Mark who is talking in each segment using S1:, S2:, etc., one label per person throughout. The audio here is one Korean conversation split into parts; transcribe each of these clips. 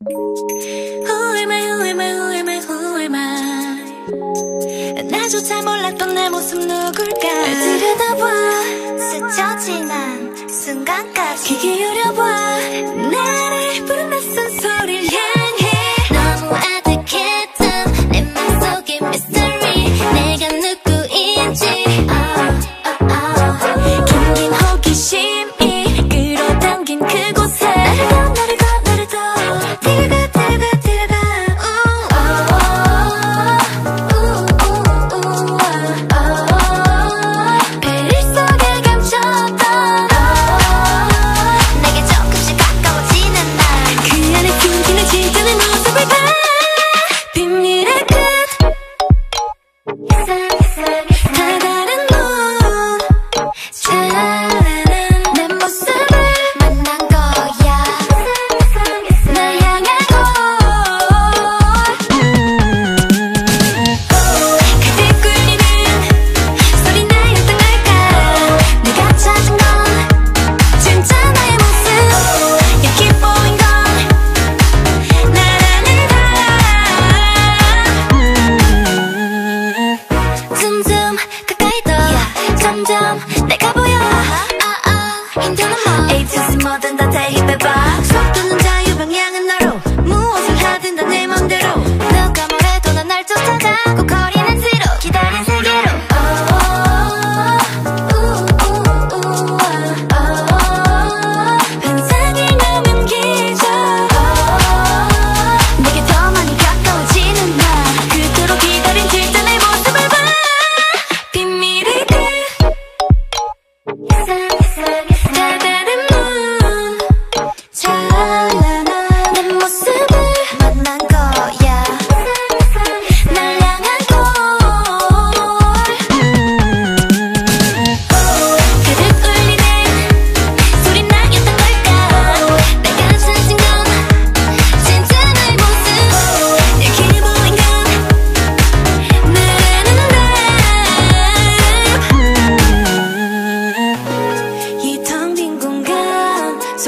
S1: Who am I, who am I, who am I, who am I? 나조차 몰랐던 내 모습 누굴까? 들여다봐.
S2: 스쳐지난 순간까지. 귀
S1: 기울여봐. 나를 부른 낯선 소리를 향해. 너무 아득했던 내 맘속의 미스터리 내가 누구인지. 어, 어, 어. oh. 긴긴 호기심이 끌어당긴 그곳에. 나를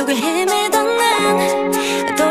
S1: 속을 헤매던 난